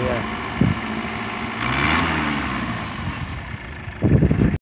yeah.